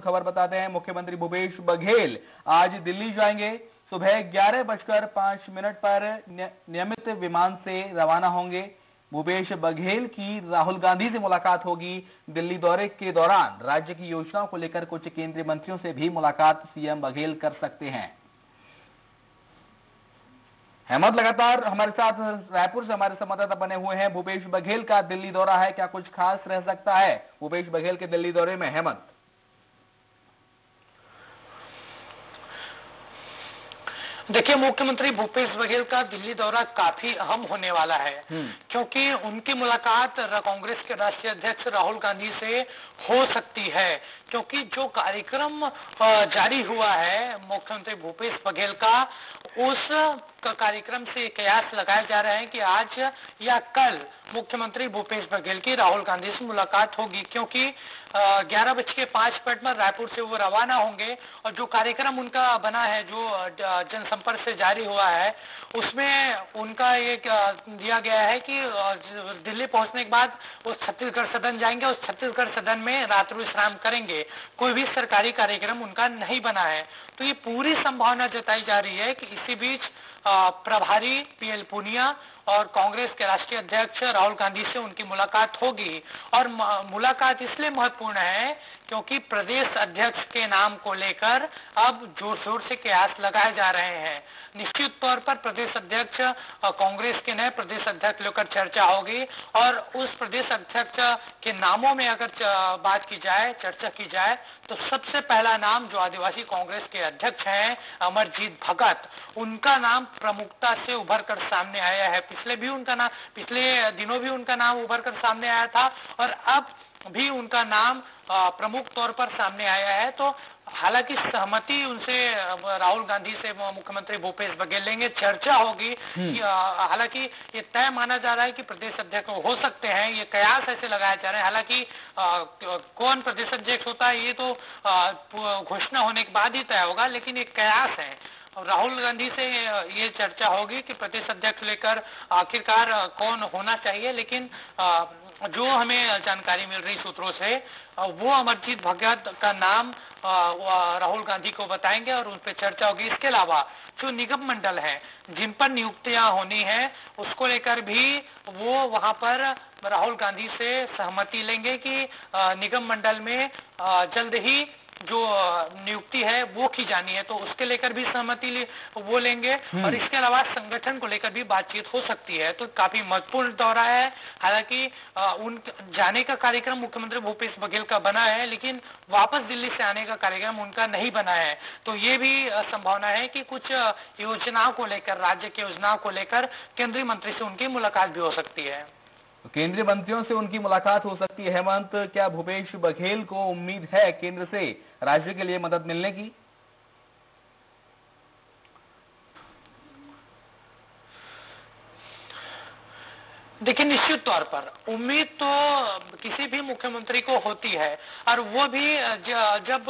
खबर बताते हैं। मुख्यमंत्री भूपेश बघेल आज दिल्ली जाएँगे। सुबह ग्यारह बजकर पाँच मिनट पर नियमित विमान से रवाना होंगे। भूपेश बघेल की राहुल गांधी से मुलाकात होगी दिल्ली दौरे के दौरान। राज्य की योजनाओं को लेकर कुछ केंद्रीय मंत्रियों से भी मुलाकात सीएम बघेल कर सकते हैं। हेमंत लगातार हमारे साथ रायपुर से हमारे संवाददाता बने हुए हैं। भूपेश बघेल का दिल्ली दौरा है। क्या कुछ खास रह सकता है? भूपेश बघेल के दिल्ली दौरे में, हेमंत। देखिए मुख्यमंत्री भूपेश बघेल का दिल्ली दौरा काफ़ी अहम होने वाला है हम्म। क्योंकि उनकी मुलाकात कांग्रेस के राष्ट्रीय अध्यक्ष राहुल गांधी से हो सकती है क्योंकि जो कार्यक्रम जारी हुआ है मुख्यमंत्री भूपेश बघेल का उस कार्यक्रम से कयास लगाए जा रहे हैं कि आज या कल मुख्यमंत्री भूपेश बघेल की राहुल गांधी से मुलाकात होगी, क्योंकि ग्यारह बज के पाँच मिनट में रायपुर से वो रवाना होंगे और जो कार्यक्रम उनका बना है, जो जनसंपर्क से जारी हुआ है, उसमें उनका ये दिया गया है कि दिल्ली पहुँचने के बाद वो छत्तीसगढ़ सदन जाएँगे और छत्तीसगढ़ सदन में रात्रि विश्राम करेंगे। कोई भी सरकारी कार्यक्रम उनका नहीं बना है। तो ये पूरी संभावना जताई जा रही है कि इसी बीच प्रभारी पीएल पुनिया और कांग्रेस के राष्ट्रीय अध्यक्ष राहुल गांधी से उनकी मुलाकात होगी। और मुलाकात इसलिए महत्वपूर्ण है क्योंकि प्रदेश अध्यक्ष के नाम को लेकर अब ज़ोर शोर से कयास लगाए जा रहे हैं। निश्चित तौर पर प्रदेश अध्यक्ष कांग्रेस के नए प्रदेश अध्यक्ष लेकर चर्चा होगी और उस प्रदेश अध्यक्ष के नामों में अगर बात की जाए, चर्चा की जाए तो सबसे पहला नाम जो आदिवासी कांग्रेस के अध्यक्ष हैं, अमरजीत भगत। उनका नाम प्रमुखता से उभर कर सामने आया है। पिछले भी उनका नाम पिछले दिनों भी उनका नाम उभर कर सामने आया था और अब भी उनका नाम प्रमुख तौर पर सामने आया है। तो हालाँकि सहमति उनसे राहुल गांधी से मुख्यमंत्री भूपेश बघेल लेंगे चर्चा होगी हम्म। हालाँकि ये तय माना जा रहा है कि प्रदेश अध्यक्ष हो सकते हैं ये कयास ऐसे लगाए जा रहे हैं। हालाँकि कौन प्रदेश अध्यक्ष होता है ये तो घोषणा होने के बाद ही तय होगा लेकिन एक कयास है। राहुल गांधी से ये चर्चा होगी कि प्रदेश अध्यक्ष लेकर आखिरकार कौन होना चाहिए, लेकिन जो हमें जानकारी मिल रही सूत्रों से वो अमरजीत भगत का नाम राहुल गांधी को बताएँगे और उन पर चर्चा होगी। इसके अलावा जो निगम मंडल है, जिन पर नियुक्तियाँ होनी है, उसको लेकर भी वो वहाँ पर राहुल गांधी से सहमति लेंगे कि निगम मंडल में जल्द ही जो नियुक्ति है वो की जानी है। तो उसके लेकर भी सहमति ले, वो लेंगे। हम्म। और इसके अलावा संगठन को लेकर भी बातचीत हो सकती है। तो काफ़ी महत्वपूर्ण दौरा है। हालाँकि उन जाने का कार्यक्रम मुख्यमंत्री भूपेश बघेल का बना है लेकिन वापस दिल्ली से आने का कार्यक्रम उनका नहीं बना है। तो ये भी संभावना है कि कुछ योजनाओं को लेकर राज्य की योजनाओं को लेकर केंद्रीय मंत्री से उनकी मुलाकात भी हो सकती है। तो केंद्रीय मंत्रियों से उनकी मुलाकात हो सकती है, हेमंत। क्या भूपेश बघेल को उम्मीद है केंद्र से राज्य के लिए मदद मिलने की? देखिए, निश्चित तौर पर उम्मीद तो किसी भी मुख्यमंत्री को होती है और वो भी जब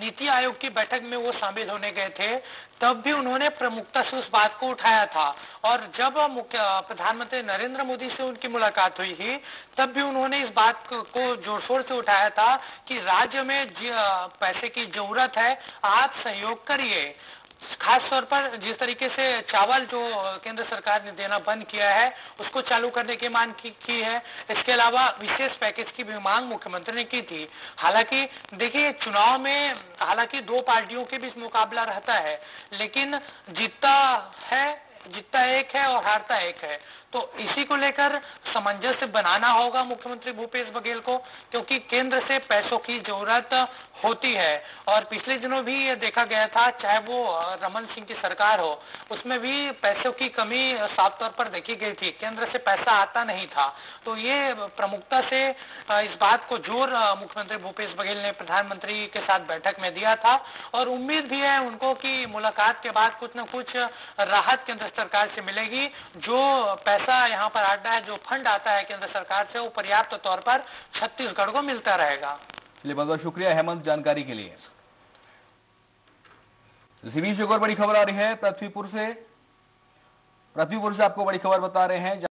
नीति आयोग की बैठक में वो शामिल होने गए थे, तब भी उन्होंने प्रमुखता से उस बात को उठाया था। और जब मुख्य प्रधानमंत्री नरेंद्र मोदी से उनकी मुलाकात हुई थी, तब भी उन्होंने इस बात को ज़ोर शोर से उठाया था कि राज्य में पैसे की ज़रूरत है, आप सहयोग करिए। खास तौर पर जिस तरीके से चावल जो केंद्र सरकार ने देना बंद किया है उसको चालू करने की मांग की, की है। इसके अलावा विशेष पैकेज की भी मांग मुख्यमंत्री ने की थी। हालाँकि देखिए चुनाव में हालाँकि दो पार्टियों के बीच मुकाबला रहता है लेकिन जीतता है जीतता एक है और हारता एक है। तो इसी को लेकर सामंजस्य बनाना होगा मुख्यमंत्री भूपेश बघेल को, क्योंकि केंद्र से पैसों की ज़रूरत होती है। और पिछले दिनों भी ये देखा गया था, चाहे वो रमन सिंह की सरकार हो, उसमें भी पैसों की कमी साफ़ तौर पर देखी गई थी। केंद्र से पैसा आता नहीं था। तो ये प्रमुखता से इस बात को ज़ोर मुख्यमंत्री भूपेश बघेल ने प्रधानमंत्री के साथ बैठक में दिया था। और उम्मीद भी है उनको कि मुलाकात के बाद कुछ न कुछ राहत केंद्र सरकार से मिलेगी। जो पैसा यहाँ पर आता है, जो फंड आता है केंद्र सरकार से, वो पर्याप्त तो तौर पर छत्तीसगढ़ को मिलता रहेगा। चलिए बहुत बहुत शुक्रिया हेमंत जानकारी के लिए। एक और बड़ी खबर आ रही है पृथ्वीपुर से। पृथ्वीपुर से आपको बड़ी खबर बता रहे हैं।